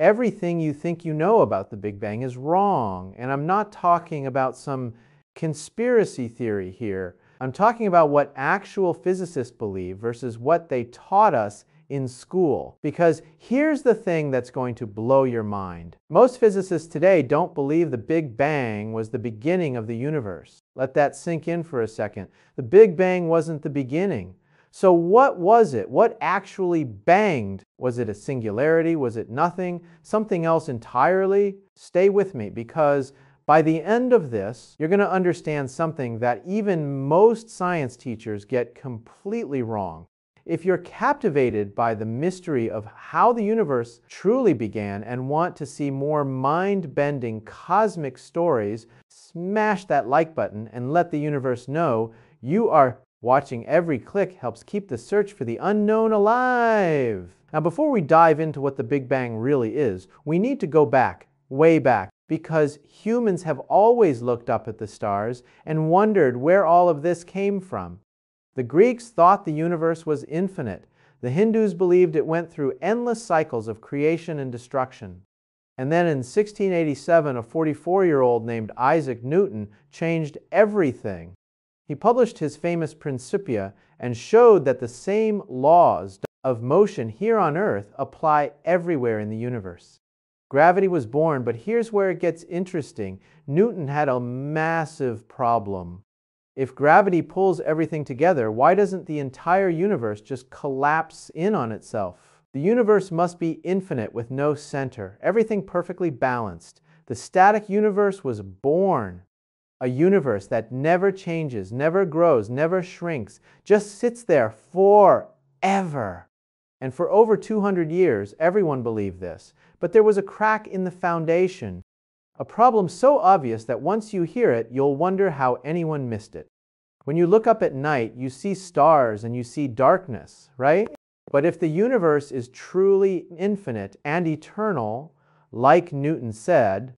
everything you think you know about the Big Bang is wrong. And I'm not talking about some conspiracy theory here. I'm talking about what actual physicists believe versus what they taught us in school. Because here's the thing that's going to blow your mind. Most physicists today don't believe the Big Bang was the beginning of the universe. Let that sink in for a second. The Big Bang wasn't the beginning. So, what was it? What actually banged? Was it a singularity? Was it nothing? Something else entirely? Stay with me because by the end of this, you're going to understand something that even most science teachers get completely wrong. If you're captivated by the mystery of how the universe truly began and want to see more mind bending cosmic stories, smash that like button and let the universe know you are watching every click helps keep the search for the unknown alive. Now, before we dive into what the Big Bang really is, we need to go back, way back, because humans have always looked up at the stars and wondered where all of this came from. The Greeks thought the universe was infinite. The Hindus believed it went through endless cycles of creation and destruction. And then in 1687, a 44 year old named Isaac Newton changed everything. He published his famous Principia and showed that the same laws of motion here on Earth apply everywhere in the universe. Gravity was born, but here's where it gets interesting. Newton had a massive problem. If gravity pulls everything together, why doesn't the entire universe just collapse in on itself? The universe must be infinite with no center, everything perfectly balanced. The static universe was born. A universe that never changes, never grows, never shrinks, just sits there forever. And for over 200 years, everyone believed this. But there was a crack in the foundation, a problem so obvious that once you hear it, you'll wonder how anyone missed it. When you look up at night, you see stars and you see darkness, right? But if the universe is truly infinite and eternal, like Newton said,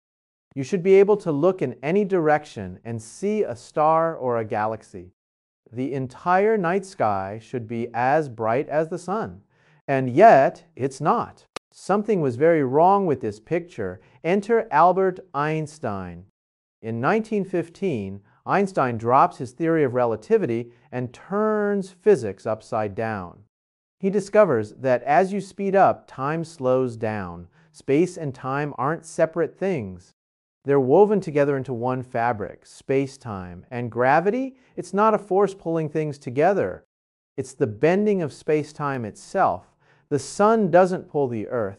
you should be able to look in any direction and see a star or a galaxy. The entire night sky should be as bright as the sun. And yet, it's not. Something was very wrong with this picture. Enter Albert Einstein. In 1915, Einstein drops his theory of relativity and turns physics upside down. He discovers that as you speed up, time slows down. Space and time aren't separate things. They're woven together into one fabric, space time. And gravity, it's not a force pulling things together. It's the bending of space time itself. The sun doesn't pull the earth.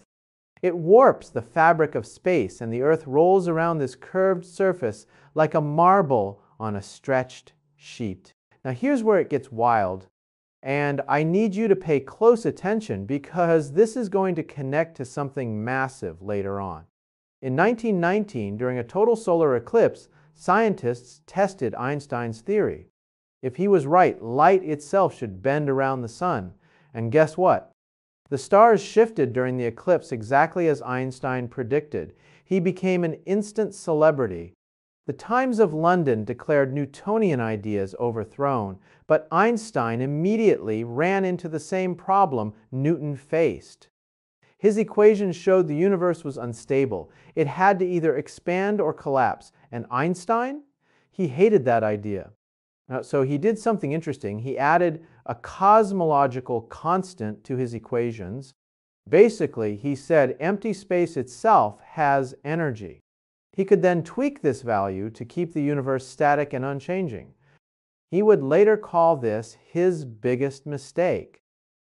It warps the fabric of space, and the earth rolls around this curved surface like a marble on a stretched sheet. Now, here's where it gets wild, and I need you to pay close attention because this is going to connect to something massive later on. In 1919, during a total solar eclipse, scientists tested Einstein's theory. If he was right, light itself should bend around the sun. And guess what? The stars shifted during the eclipse exactly as Einstein predicted. He became an instant celebrity. The Times of London declared Newtonian ideas overthrown, but Einstein immediately ran into the same problem Newton faced. His equations showed the universe was unstable. It had to either expand or collapse. And Einstein? He hated that idea. so he did something interesting. He added a cosmological constant to his equations. Basically, he said empty space itself has energy. He could then tweak this value to keep the universe static and unchanging. He would later call this his biggest mistake.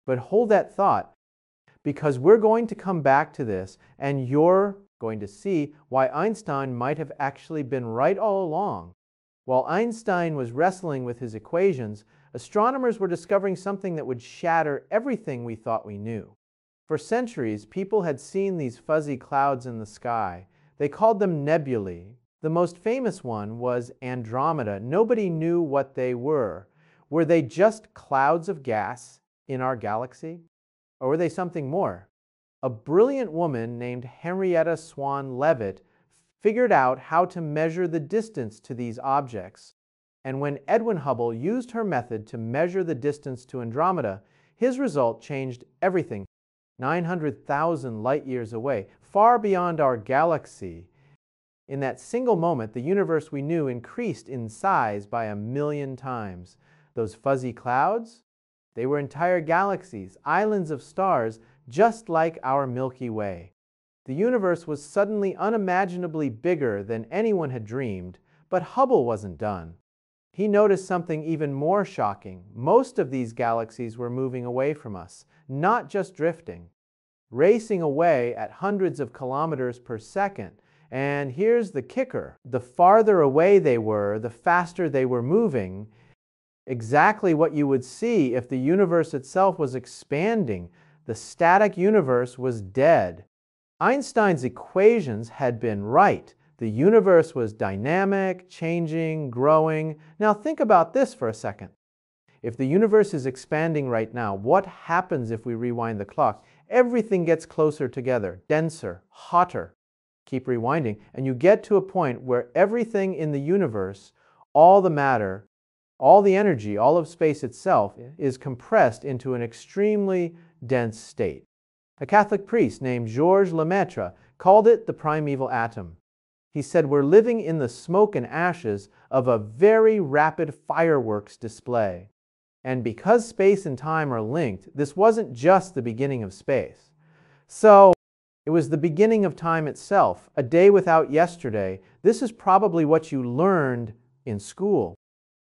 But hold that thought, because we're going to come back to this, and you're going to see why Einstein might have actually been right all along. While Einstein was wrestling with his equations, astronomers were discovering something that would shatter everything we thought we knew. For centuries, people had seen these fuzzy clouds in the sky. They called them nebulae. The most famous one was Andromeda. Nobody knew what they were. Were they just clouds of gas in our galaxy? Or were they something more? A brilliant woman named Henrietta Swan Leavitt figured out how to measure the distance to these objects. And when Edwin Hubble used her method to measure the distance to Andromeda, his result changed everything 900,000 light years away, far beyond our galaxy. In that single moment, the universe we knew increased in size by a million times. Those fuzzy clouds, they were entire galaxies, islands of stars, just like our Milky Way. The universe was suddenly unimaginably bigger than anyone had dreamed, but Hubble wasn't done. He noticed something even more shocking. Most of these galaxies were moving away from us, not just drifting, racing away at hundreds of kilometers per second. And here's the kicker. The farther away they were, the faster they were moving, exactly what you would see if the universe itself was expanding. The static universe was dead. Einstein's equations had been right. The universe was dynamic, changing, growing. Now think about this for a second. If the universe is expanding right now, what happens if we rewind the clock? Everything gets closer together, denser, hotter. Keep rewinding, and you get to a point where everything in the universe, all the matter, all the energy, all of space itself, is compressed into an extremely dense state. A Catholic priest named Georges Lemaitre called it the primeval atom. He said, We're living in the smoke and ashes of a very rapid fireworks display. And because space and time are linked, this wasn't just the beginning of space. So, it was the beginning of time itself, a day without yesterday. This is probably what you learned in school.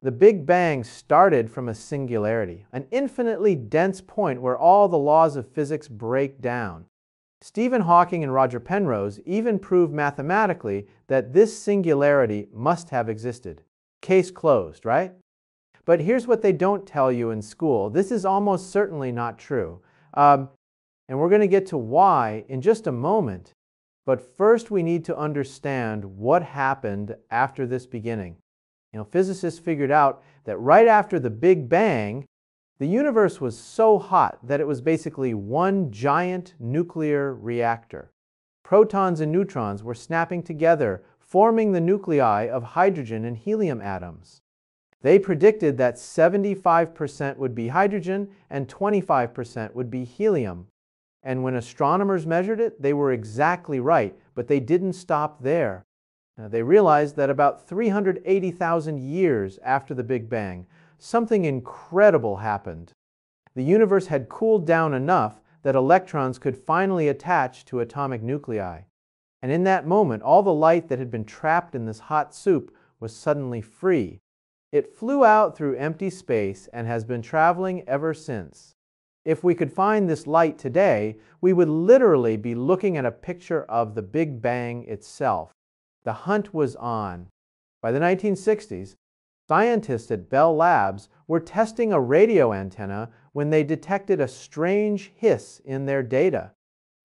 The Big Bang started from a singularity, an infinitely dense point where all the laws of physics break down. Stephen Hawking and Roger Penrose even proved mathematically that this singularity must have existed. Case closed, right? But here's what they don't tell you in school. This is almost certainly not true. Um, and we're going to get to why in just a moment. But first, we need to understand what happened after this beginning. You know, physicists figured out that right after the Big Bang, the universe was so hot that it was basically one giant nuclear reactor. Protons and neutrons were snapping together, forming the nuclei of hydrogen and helium atoms. They predicted that 75% would be hydrogen and 25% would be helium. And when astronomers measured it, they were exactly right, but they didn't stop there. Now, they realized that about 380,000 years after the Big Bang, something incredible happened. The universe had cooled down enough that electrons could finally attach to atomic nuclei. And in that moment, all the light that had been trapped in this hot soup was suddenly free. It flew out through empty space and has been traveling ever since. If we could find this light today, we would literally be looking at a picture of the Big Bang itself. The hunt was on. By the 1960s, Scientists at Bell Labs were testing a radio antenna when they detected a strange hiss in their data.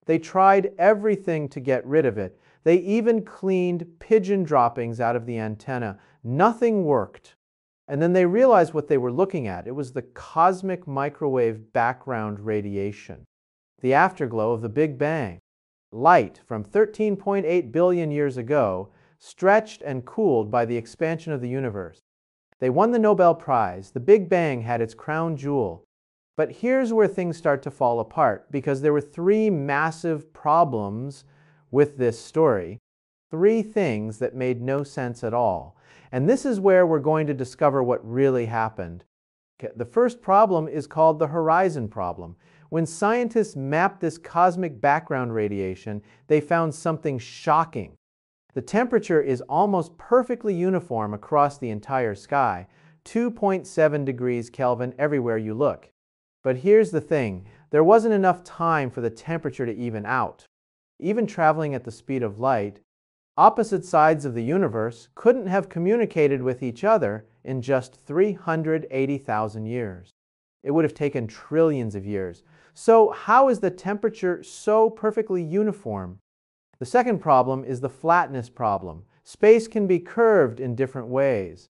They tried everything to get rid of it. They even cleaned pigeon droppings out of the antenna. Nothing worked. And then they realized what they were looking at. It was the cosmic microwave background radiation, the afterglow of the Big Bang. Light from 13.8 billion years ago, stretched and cooled by the expansion of the universe. They won the Nobel Prize. The Big Bang had its crown jewel. But here's where things start to fall apart because there were three massive problems with this story. Three things that made no sense at all. And this is where we're going to discover what really happened. The first problem is called the horizon problem. When scientists mapped this cosmic background radiation, they found something shocking. The temperature is almost perfectly uniform across the entire sky, 2.7 degrees Kelvin everywhere you look. But here's the thing, there wasn't enough time for the temperature to even out. Even traveling at the speed of light, opposite sides of the universe couldn't have communicated with each other in just 380,000 years. It would have taken trillions of years. So how is the temperature so perfectly uniform? The second problem is the flatness problem. Space can be curved in different ways.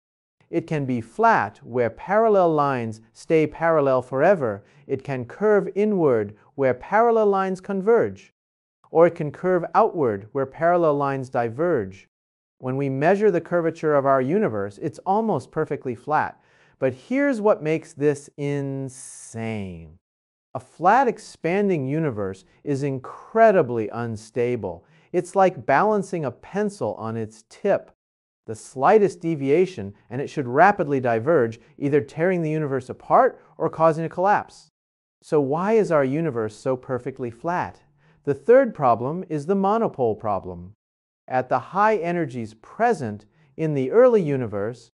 It can be flat, where parallel lines stay parallel forever. It can curve inward, where parallel lines converge. Or it can curve outward, where parallel lines diverge. When we measure the curvature of our universe, it's almost perfectly flat. But here's what makes this insane. A flat expanding universe is incredibly unstable. It's like balancing a pencil on its tip. The slightest deviation, and it should rapidly diverge, either tearing the universe apart or causing a collapse. So why is our universe so perfectly flat? The third problem is the monopole problem. At the high energies present in the early universe,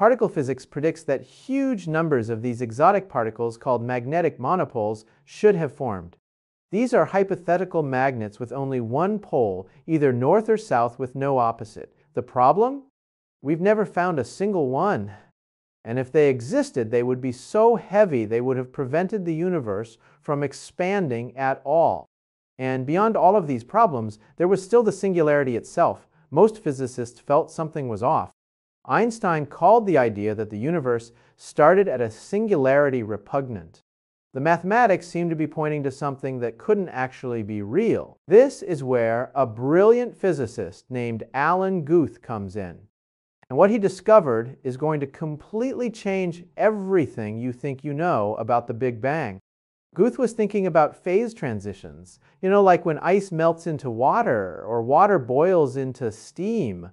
particle physics predicts that huge numbers of these exotic particles called magnetic monopoles should have formed. These are hypothetical magnets with only one pole, either north or south with no opposite. The problem? We've never found a single one. And if they existed, they would be so heavy they would have prevented the universe from expanding at all. And beyond all of these problems, there was still the singularity itself. Most physicists felt something was off. Einstein called the idea that the universe started at a singularity repugnant. The mathematics seemed to be pointing to something that couldn't actually be real. This is where a brilliant physicist named Alan Guth comes in. And what he discovered is going to completely change everything you think you know about the Big Bang. Guth was thinking about phase transitions, you know, like when ice melts into water or water boils into steam.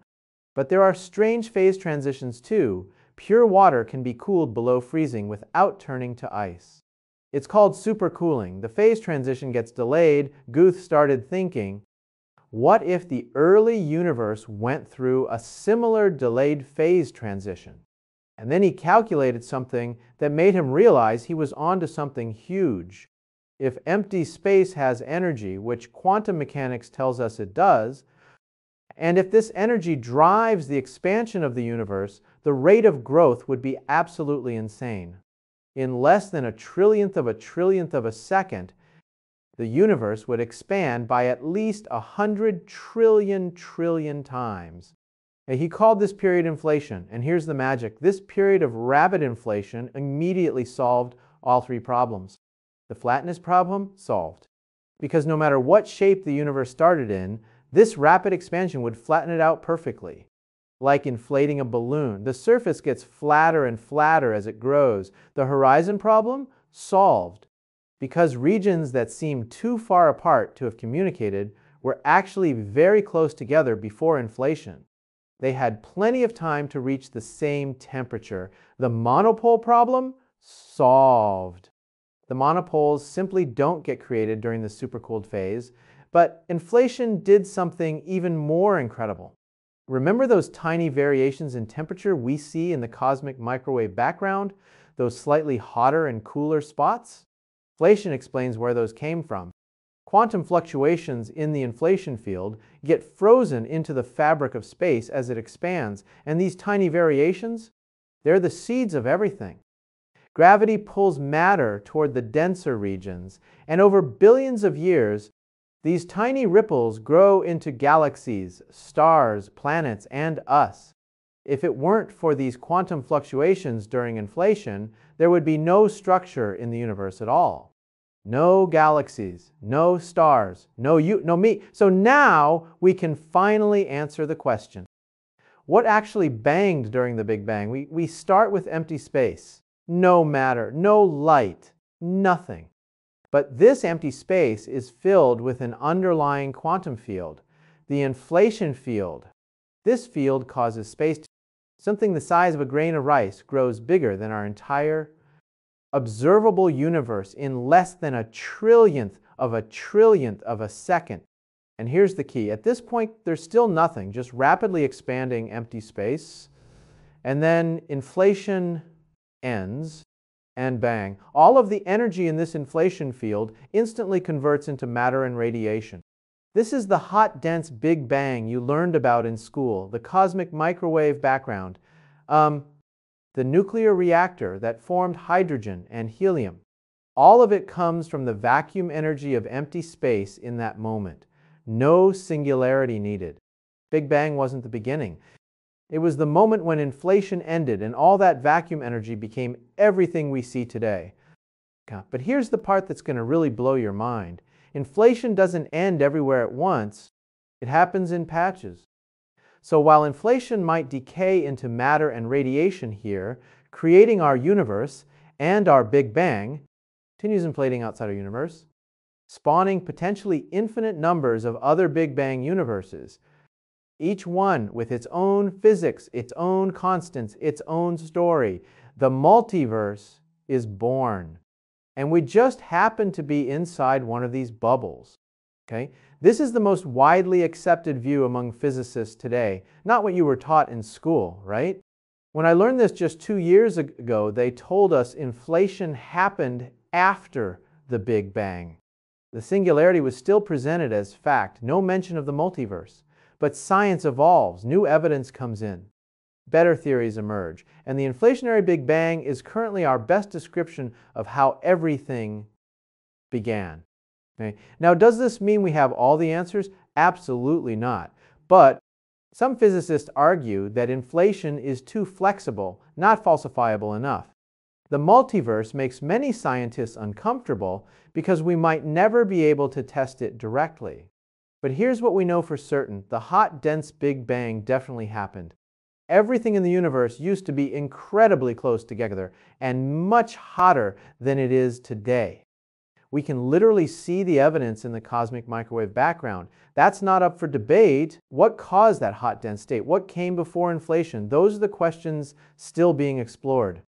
But there are strange phase transitions too. Pure water can be cooled below freezing without turning to ice. It's called supercooling. The phase transition gets delayed. Guth started thinking, what if the early universe went through a similar delayed phase transition? And then he calculated something that made him realize he was onto something huge. If empty space has energy, which quantum mechanics tells us it does, and if this energy drives the expansion of the universe, the rate of growth would be absolutely insane. In less than a trillionth of a trillionth of a second, the universe would expand by at least a hundred trillion trillion times. And he called this period inflation. And here's the magic this period of rapid inflation immediately solved all three problems. The flatness problem solved. Because no matter what shape the universe started in, this rapid expansion would flatten it out perfectly. Like inflating a balloon. The surface gets flatter and flatter as it grows. The horizon problem solved because regions that seem too far apart to have communicated were actually very close together before inflation. They had plenty of time to reach the same temperature. The monopole problem solved. The monopoles simply don't get created during the supercooled phase, but inflation did something even more incredible. Remember those tiny variations in temperature we see in the cosmic microwave background? Those slightly hotter and cooler spots? Inflation explains where those came from. Quantum fluctuations in the inflation field get frozen into the fabric of space as it expands, and these tiny variations, they're the seeds of everything. Gravity pulls matter toward the denser regions, and over billions of years, these tiny ripples grow into galaxies, stars, planets, and us. If it weren't for these quantum fluctuations during inflation, there would be no structure in the universe at all. No galaxies, no stars, no you, no me. So now we can finally answer the question. What actually banged during the Big Bang? We, we start with empty space. No matter, no light, nothing. But this empty space is filled with an underlying quantum field, the inflation field. This field causes space to Something the size of a grain of rice grows bigger than our entire observable universe in less than a trillionth of a trillionth of a second. And here's the key. At this point, there's still nothing, just rapidly expanding empty space. And then inflation ends, and bang. All of the energy in this inflation field instantly converts into matter and radiation. This is the hot, dense Big Bang you learned about in school, the cosmic microwave background, um, the nuclear reactor that formed hydrogen and helium. All of it comes from the vacuum energy of empty space in that moment. No singularity needed. Big Bang wasn't the beginning. It was the moment when inflation ended and all that vacuum energy became everything we see today. But here's the part that's going to really blow your mind. Inflation doesn't end everywhere at once, it happens in patches. So while inflation might decay into matter and radiation here, creating our universe and our Big Bang, continues inflating outside our universe, spawning potentially infinite numbers of other Big Bang universes, each one with its own physics, its own constants, its own story. The multiverse is born. And we just happen to be inside one of these bubbles. Okay? This is the most widely accepted view among physicists today, not what you were taught in school, right? When I learned this just two years ago, they told us inflation happened after the Big Bang. The singularity was still presented as fact, no mention of the multiverse. But science evolves, new evidence comes in, better theories emerge, and the inflationary Big Bang is currently our best description of how everything began. Okay? Now, does this mean we have all the answers? Absolutely not. But some physicists argue that inflation is too flexible, not falsifiable enough. The multiverse makes many scientists uncomfortable because we might never be able to test it directly. But here's what we know for certain. The hot, dense Big Bang definitely happened. Everything in the universe used to be incredibly close together and much hotter than it is today. We can literally see the evidence in the cosmic microwave background. That's not up for debate. What caused that hot, dense state? What came before inflation? Those are the questions still being explored.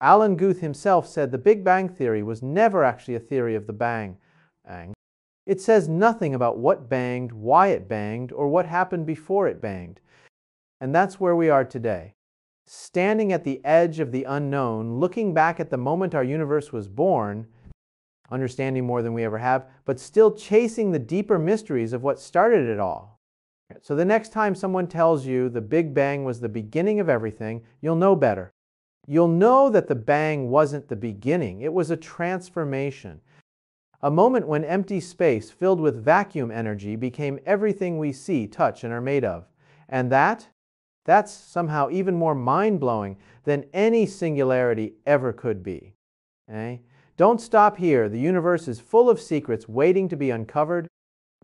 Alan Guth himself said the Big Bang Theory was never actually a theory of the bang. It says nothing about what banged, why it banged, or what happened before it banged. And that's where we are today. Standing at the edge of the unknown, looking back at the moment our universe was born, understanding more than we ever have, but still chasing the deeper mysteries of what started it all. So the next time someone tells you the Big Bang was the beginning of everything, you'll know better. You'll know that the bang wasn't the beginning, it was a transformation. A moment when empty space filled with vacuum energy became everything we see, touch, and are made of. And that? That's somehow even more mind blowing than any singularity ever could be. Eh? Don't stop here. The universe is full of secrets waiting to be uncovered.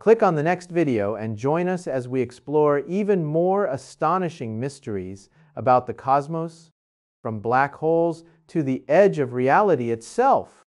Click on the next video and join us as we explore even more astonishing mysteries about the cosmos, from black holes to the edge of reality itself.